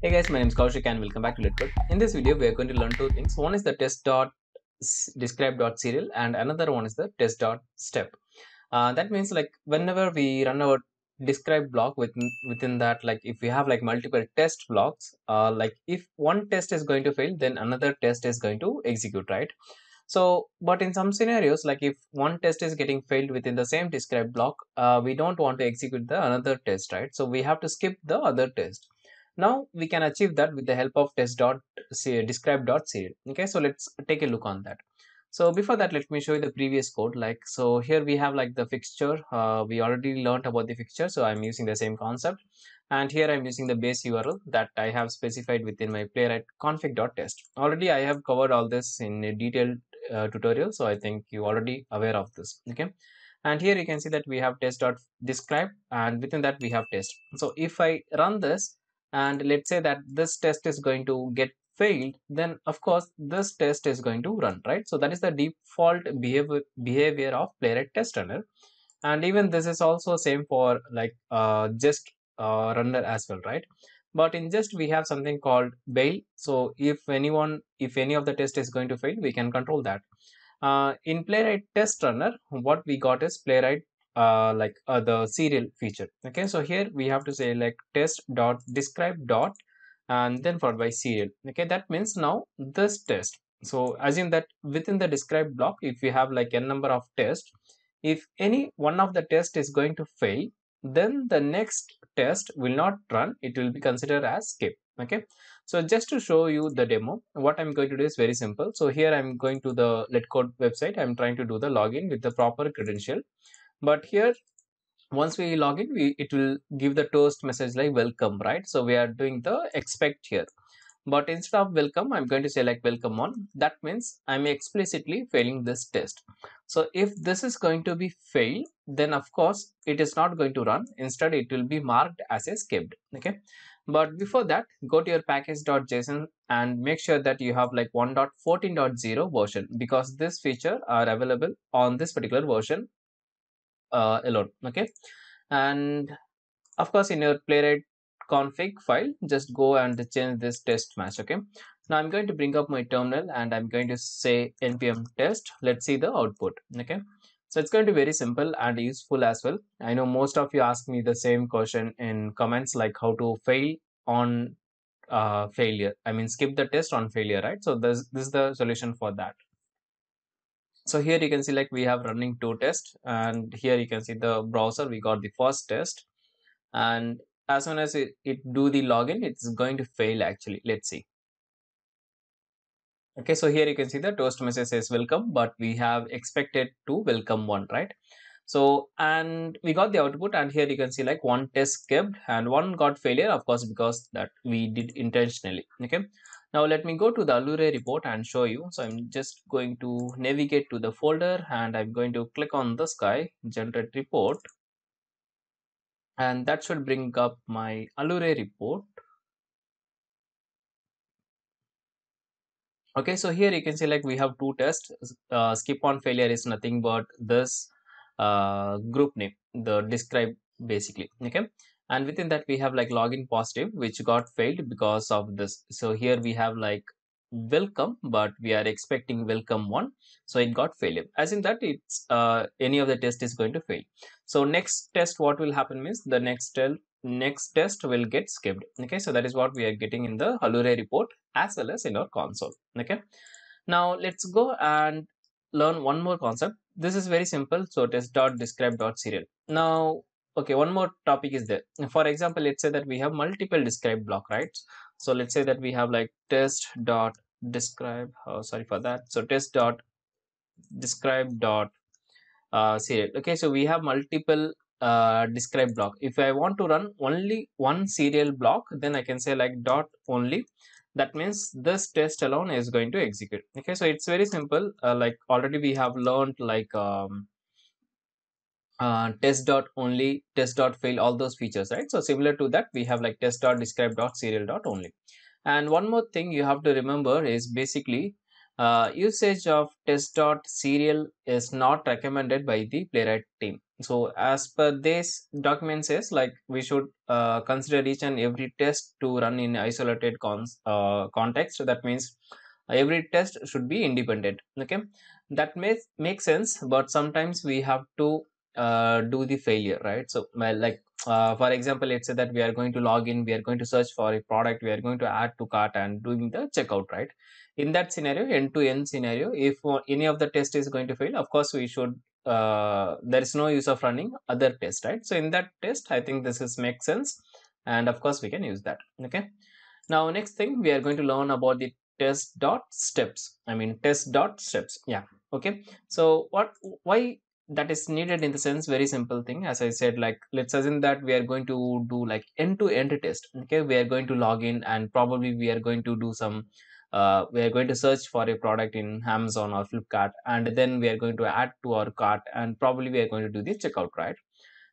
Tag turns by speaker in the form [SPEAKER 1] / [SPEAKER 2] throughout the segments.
[SPEAKER 1] Hey guys, my name is Koushik and welcome back to LetCode. In this video, we are going to learn two things. One is the test.describe.serial and another one is the test.step. Uh, that means like whenever we run our describe block within within that like if we have like multiple test blocks uh, like if one test is going to fail then another test is going to execute right so but in some scenarios like if one test is getting failed within the same describe block uh, we don't want to execute the another test right so we have to skip the other test now we can achieve that with the help of test dot describe dot. Okay, so let's take a look on that. So before that, let me show you the previous code. Like so, here we have like the fixture. Uh, we already learned about the fixture, so I'm using the same concept. And here I'm using the base URL that I have specified within my playwright config.test. Already I have covered all this in a detailed uh, tutorial, so I think you already aware of this. Okay and here you can see that we have test.describe and within that we have test so if i run this and let's say that this test is going to get failed then of course this test is going to run right? So that is the default behavior behavior of playwright test runner. And even this is also same for like uh, Jest uh, runner as well right? But in Jest we have something called bail. So if anyone if any of the test is going to fail we can control that. Uh, in playwright test runner what we got is playwright uh, like uh, the serial feature. Okay so here we have to say like test dot describe dot and then followed by serial. Okay that means now this test. So assume that within the describe block if we have like n number of tests if any one of the test is going to fail then the next test will not run. It will be considered as skip. Okay so just to show you the demo what i'm going to do is very simple. So here i'm going to the letcode website. I'm trying to do the login with the proper credential but here once we log in we it will give the toast message like welcome right? So we are doing the expect here. But instead of welcome i'm going to say like welcome on. That means i'm explicitly failing this test. So if this is going to be failed then of course it is not going to run. Instead it will be marked as a skipped okay? But before that go to your package.json and make sure that you have like 1.14.0 version because this feature are available on this particular version uh, alone okay? And of course in your playwright config file just go and change this test match okay? Now i'm going to bring up my terminal and i'm going to say npm test. Let's see the output okay? So it's going to be very simple and useful as well. I know most of you ask me the same question in comments like how to fail on uh, failure. I mean skip the test on failure right? So this, this is the solution for that so here you can see like we have running two tests and here you can see the browser we got the first test. And as soon as it, it do the login it's going to fail actually. Let's see. Okay so here you can see the toast message says welcome but we have expected to welcome one right? So and we got the output and here you can see like one test skipped and one got failure of course because that we did intentionally okay now let me go to the Allure report and show you. So I'm just going to navigate to the folder and I'm going to click on this guy, generate report. And that should bring up my Allure report. Okay, so here you can see like we have two tests. Uh, skip on failure is nothing but this uh, group name, the describe basically. Okay, and within that we have like login positive which got failed because of this. So here we have like welcome but we are expecting welcome one. So it got failure as in that it's uh, any of the test is going to fail. So next test what will happen means the next tell next test will get skipped. Okay? So that is what we are getting in the Allure report as well as in our console. Okay? Now let's go and learn one more concept. This is very simple. So test dot describe dot serial. Now okay one more topic is there. For example let's say that we have multiple describe block right? So let's say that we have like test dot describe oh sorry for that. So test dot describe dot uh, serial. Okay so we have multiple uh, describe block. If i want to run only one serial block then i can say like dot only. That means this test alone is going to execute. Okay so it's very simple. Uh, like already we have learned like um, uh, test dot only test dot fail all those features right? So similar to that we have like test dot describe dot serial dot only. And one more thing you have to remember is basically uh, usage of test dot serial is not recommended by the playwright team. So as per this document says like we should uh, consider each and every test to run in isolated uh, context. That means every test should be independent okay? That makes make sense but sometimes we have to uh, do the failure right? So like uh, for example let's say that we are going to log in we are going to search for a product we are going to add to cart and doing the checkout right? In that scenario end to end scenario if any of the test is going to fail of course we should uh, there is no use of running other test right? So in that test i think this is makes sense and of course we can use that okay? Now next thing we are going to learn about the test dot steps i mean test dot steps yeah okay? So what why that is needed in the sense very simple thing as i said like let's assume that we are going to do like end to end test okay? We are going to log in and probably we are going to do some uh, we are going to search for a product in amazon or flipkart and then we are going to add to our cart and probably we are going to do the checkout right?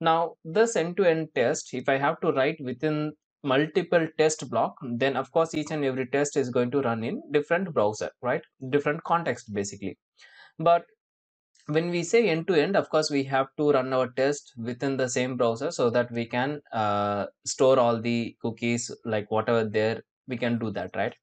[SPEAKER 1] Now this end to end test if i have to write within multiple test block then of course each and every test is going to run in different browser right? Different context basically. But when we say end to end of course we have to run our test within the same browser so that we can uh, store all the cookies like whatever there we can do that right?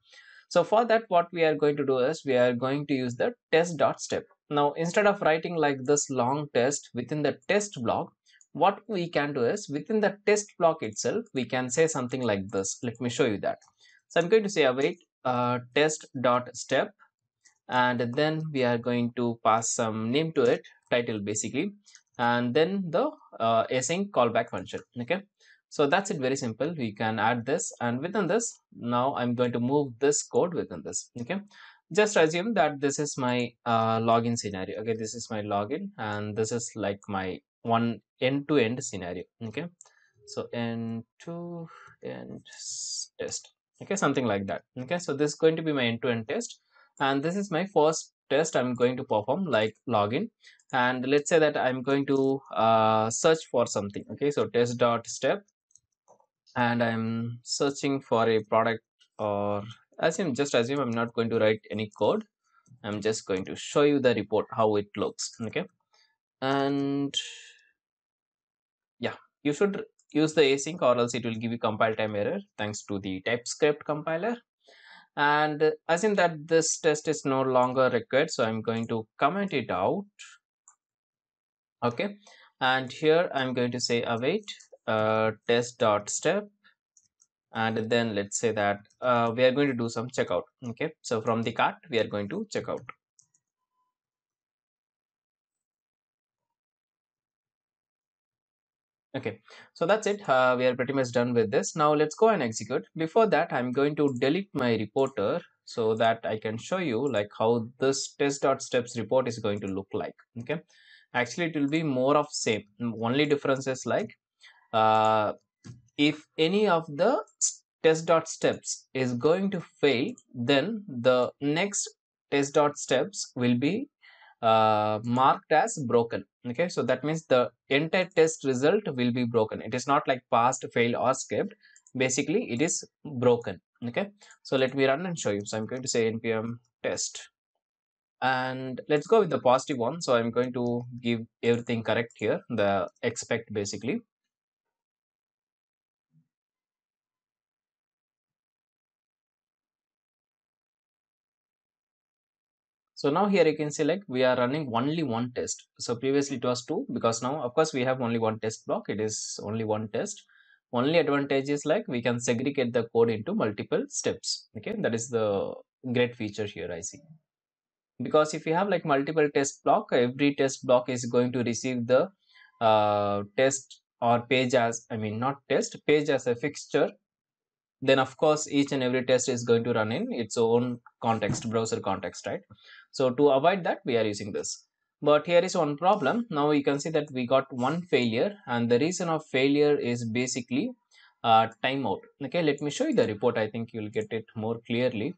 [SPEAKER 1] So for that what we are going to do is we are going to use the test dot step now instead of writing like this long test within the test block what we can do is within the test block itself we can say something like this. Let me show you that. So i'm going to say await uh, test dot step and then we are going to pass some name to it title basically. And then the uh, async callback function okay? So that's it very simple. We can add this. And within this now i'm going to move this code within this okay? Just assume that this is my uh, login scenario okay? This is my login and this is like my one end-to-end -end scenario okay? So end to end test okay? Something like that okay? So this is going to be my end-to-end -end test and this is my first test i'm going to perform like login. And let's say that i'm going to uh, search for something okay? So test dot step and i'm searching for a product or assume just assume i'm not going to write any code. I'm just going to show you the report how it looks okay? And yeah you should use the async or else it will give you compile time error thanks to the typescript compiler and assume that this test is no longer required so i'm going to comment it out. Okay. And here i'm going to say await uh, test dot step. And then let's say that uh, we are going to do some checkout. Okay. So from the cart we are going to check okay so that's it. Uh, we are pretty much done with this. Now let's go and execute. Before that i'm going to delete my reporter so that i can show you like how this test.steps report is going to look like okay? Actually it will be more of same. Only difference is like uh, if any of the test.steps is going to fail then the next test.steps will be uh, marked as broken. Okay so that means the entire test result will be broken. It is not like passed failed or skipped. Basically it is broken. Okay so let me run and show you. So i'm going to say npm test. And let's go with the positive one. So i'm going to give everything correct here the expect basically so now here you can see like we are running only one test. So previously it was two because now of course we have only one test block. It is only one test. Only advantage is like we can segregate the code into multiple steps. Okay that is the great feature here i see. Because if you have like multiple test block every test block is going to receive the uh, test or page as i mean not test page as a fixture then of course each and every test is going to run in its own context browser context right? So to avoid that we are using this. But here is one problem. Now you can see that we got one failure and the reason of failure is basically uh, timeout. Okay let me show you the report. I think you'll get it more clearly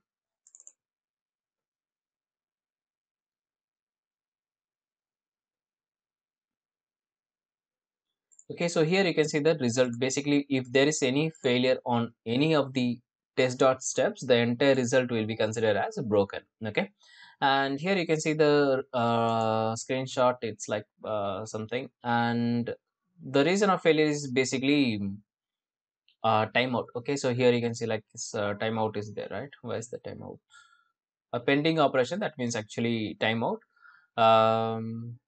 [SPEAKER 1] okay so here you can see the result. Basically if there is any failure on any of the test dot steps the entire result will be considered as broken. Okay? And here you can see the uh, screenshot. It's like uh, something. And the reason of failure is basically uh, timeout. Okay so here you can see like this uh, timeout is there right? Where is the timeout? A pending operation that means actually timeout. Um,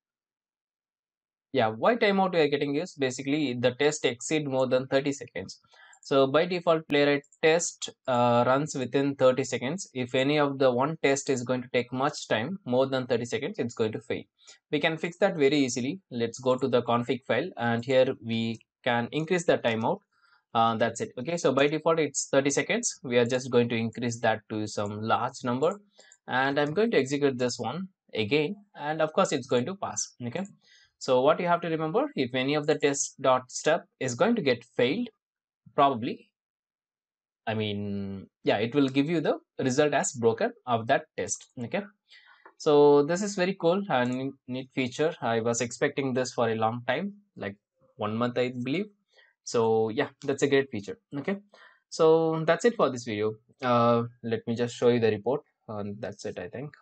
[SPEAKER 1] yeah why timeout we are getting is basically the test exceed more than 30 seconds. So by default playwright test uh, runs within 30 seconds. If any of the one test is going to take much time more than 30 seconds it's going to fail. We can fix that very easily. Let's go to the config file and here we can increase the timeout. Uh, that's it. Okay so by default it's 30 seconds. We are just going to increase that to some large number. And i'm going to execute this one again and of course it's going to pass. Okay so what you have to remember, if any of the test dot step is going to get failed, probably, I mean, yeah, it will give you the result as broken of that test. Okay. So this is very cool and neat feature. I was expecting this for a long time, like one month, I believe. So yeah, that's a great feature. Okay. So that's it for this video. Uh, let me just show you the report. And that's it, I think.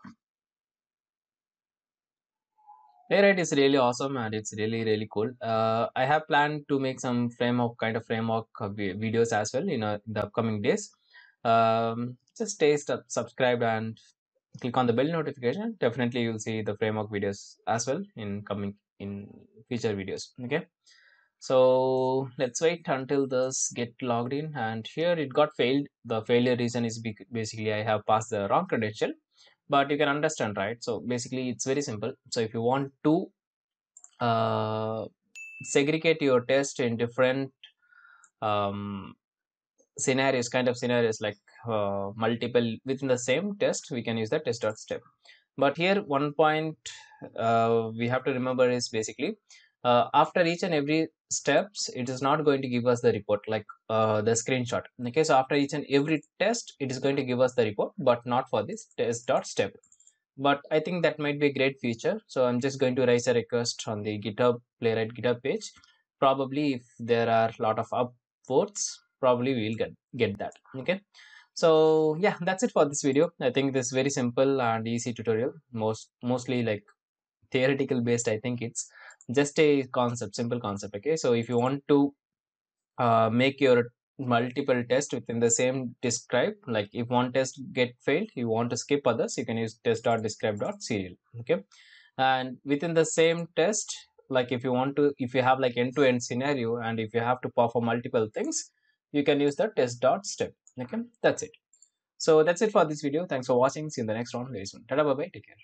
[SPEAKER 1] Playwright is really awesome and it's really really cool. Uh, I have planned to make some framework kind of framework videos as well in, uh, in the upcoming days. Um, just stay subscribed and click on the bell notification. Definitely you'll see the framework videos as well in coming in future videos. Okay. So let's wait until this get logged in and here it got failed. The failure reason is basically I have passed the wrong credential but you can understand right? So basically it's very simple. So if you want to uh, segregate your test in different um, scenarios kind of scenarios like uh, multiple within the same test we can use the test dot step. But here one point uh, we have to remember is basically uh, after each and every steps it is not going to give us the report like uh, the screenshot. Okay so after each and every test it is going to give us the report but not for this test dot step. But i think that might be a great feature so i'm just going to raise a request on the github playwright github page. Probably if there are a lot of upvotes probably we will get get that okay? So yeah that's it for this video. I think this is very simple and easy tutorial. Most mostly like theoretical based i think it's just a concept simple concept okay? So if you want to uh, make your multiple tests within the same describe like if one test get failed you want to skip others you can use test.describe.serial okay? And within the same test like if you want to if you have like end-to-end -end scenario and if you have to perform multiple things you can use the test.step okay? That's it. So that's it for this video. Thanks for watching. See you in the next one. Very soon. Bye bye take care